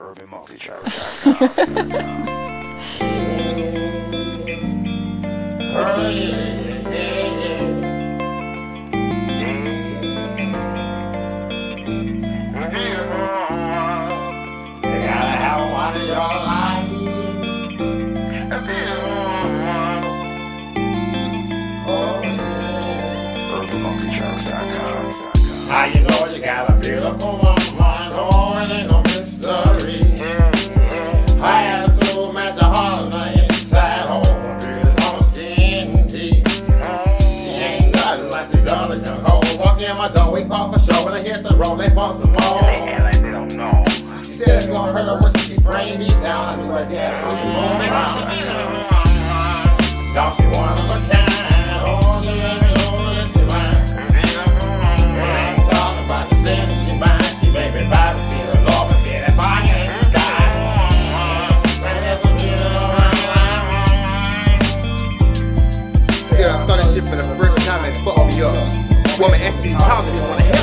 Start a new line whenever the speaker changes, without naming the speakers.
How
like these other young hoes. Walk in my door, we fall for show, When I hit the road, they fall some more. They act
like they don't know.
She said it's gonna hurt her when she bring me down. I knew like, yeah, so you want me Don't she wanna look kind? Oh, yeah. woman actually positive. Wanna